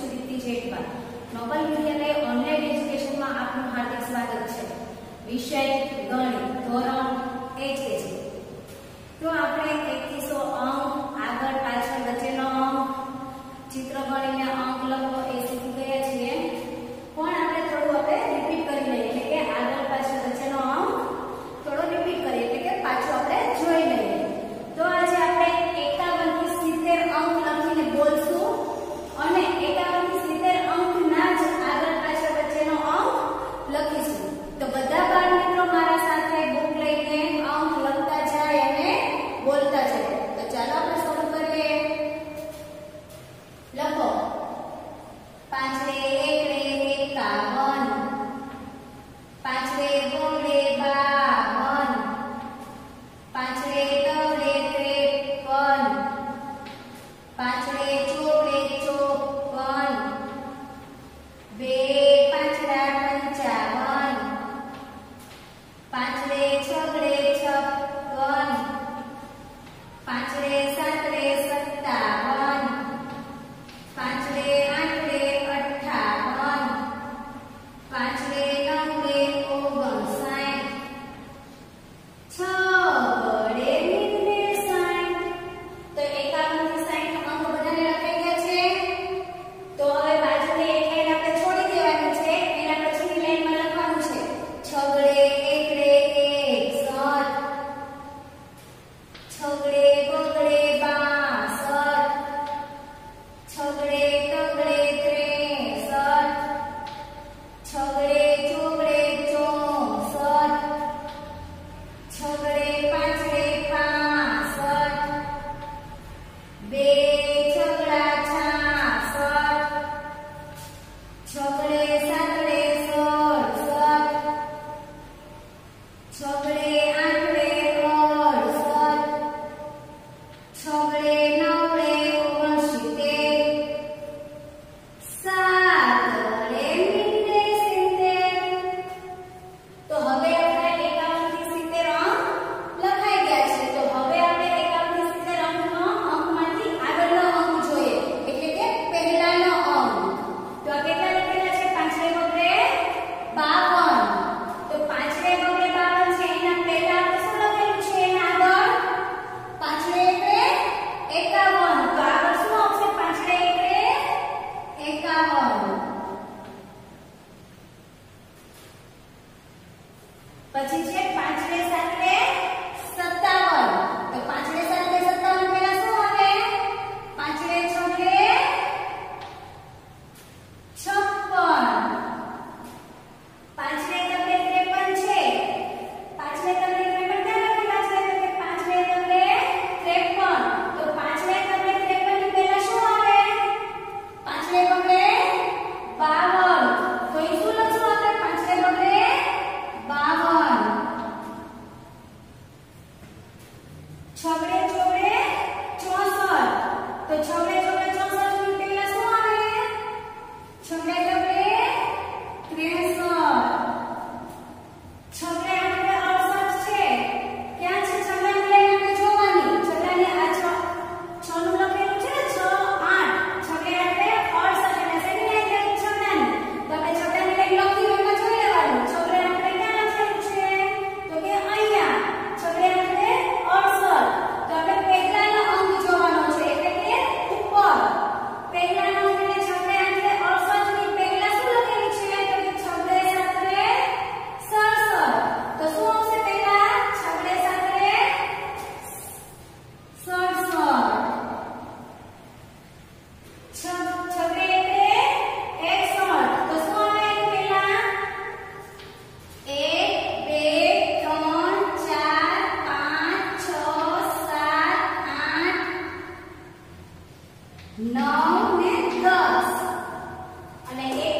છું Deepti Jethwa Noble Vidyalaya online એજ્યુકેશનમાં આપનું હાર્દિક સ્વાગત છે. વિષય, ગણિત, ધોરણ એ છે Now with us. And again.